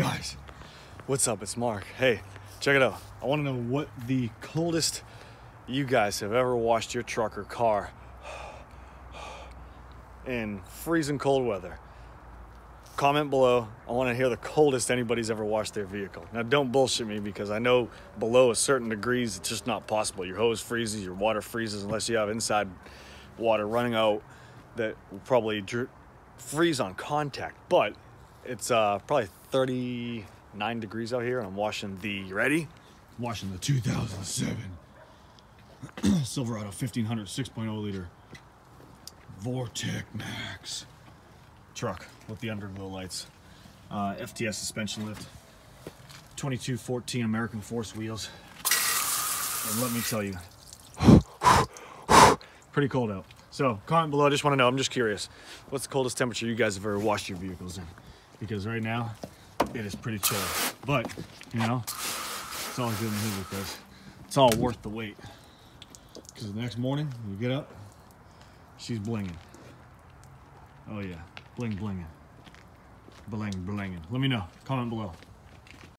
Guys, what's up? It's Mark. Hey, check it out. I want to know what the coldest you guys have ever washed your truck or car in freezing cold weather. Comment below. I want to hear the coldest anybody's ever washed their vehicle. Now, don't bullshit me because I know below a certain degrees it's just not possible. Your hose freezes, your water freezes unless you have inside water running out that will probably freeze on contact. But it's uh, probably 39 degrees out here, and I'm washing the ready. Washing the 2007 Silverado 1500 6.0 liter Vortec Max truck with the underglow lights, uh, FTS suspension lift, 2214 American Force wheels, and let me tell you, pretty cold out. So comment below. I just want to know. I'm just curious. What's the coldest temperature you guys have ever washed your vehicles in? Because right now, it is pretty chilly. But you know, it's all good in the because it's all worth the wait. Because the next morning you get up, she's blinging. Oh yeah, bling blinging, bling blinging. Let me know. Comment below.